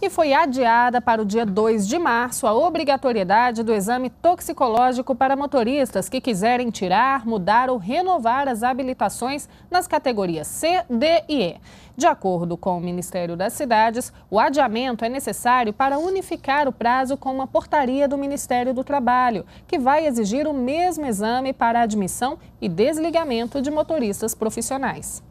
e foi adiada para o dia 2 de março a obrigatoriedade do exame toxicológico para motoristas que quiserem tirar, mudar ou renovar as habilitações nas categorias C, D e E. De acordo com o Ministério das Cidades, o adiamento é necessário para unificar o prazo com uma portaria do Ministério do Trabalho, que vai exigir o mesmo exame para admissão e desligamento de motoristas profissionais.